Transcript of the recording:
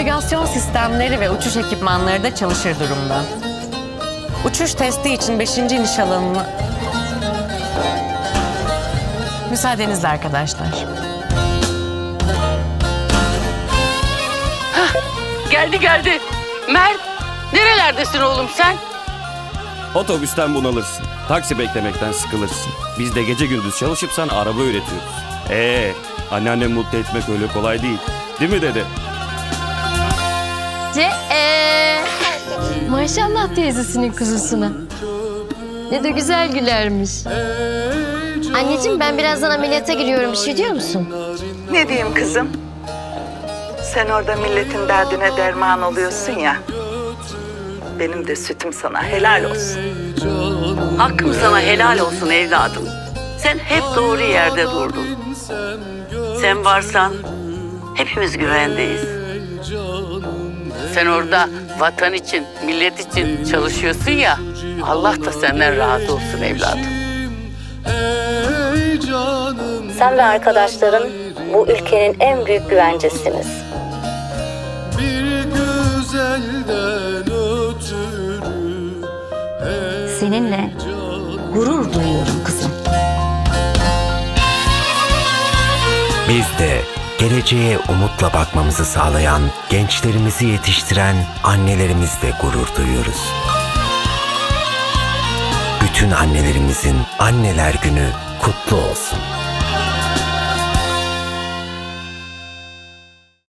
Navigasyon sistemleri ve uçuş ekipmanları da çalışır durumda. Uçuş testi için 5. iniş alanını... Müsaadenizle arkadaşlar. Geldi geldi. Mert nerelerdesin oğlum sen? Otobüsten bunalırsın. Taksi beklemekten sıkılırsın. Biz de gece gündüz çalışıp sana araba üretiyoruz. Ee, anneannem mutlu etmek öyle kolay değil. Değil mi dede? Ce ee. Maşallah teyzesinin kuzusuna. Ne de güzel gülermiş. Anneciğim ben birazdan ameliyata giriyorum. Bir şey diyor musun? Ne diyeyim kızım? Sen orada milletin derdine derman oluyorsun ya. Benim de sütüm sana helal olsun. Hakkım sana helal olsun evladım. Sen hep doğru yerde durdun. Sen varsan hepimiz güvendeyiz. Sen orada vatan için, millet için çalışıyorsun ya. Allah da senden razı olsun evladım. Sen ve arkadaşların bu ülkenin en büyük güvencesiniz. Seninle gurur duyuyorum kızım. Biz de geleceğe umutla bakmamızı sağlayan, gençlerimizi yetiştiren annelerimizle gurur duyuyoruz. Bütün annelerimizin Anneler Günü kutlu olsun.